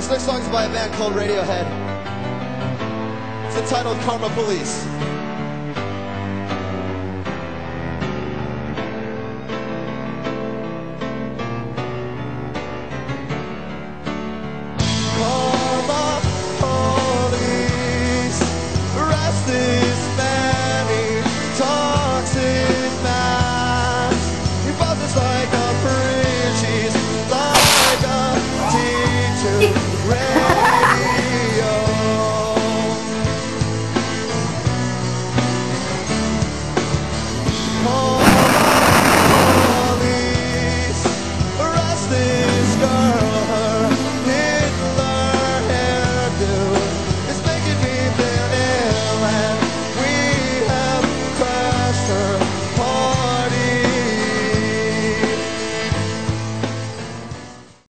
This next song is by a band called Radiohead. It's entitled Karma Police.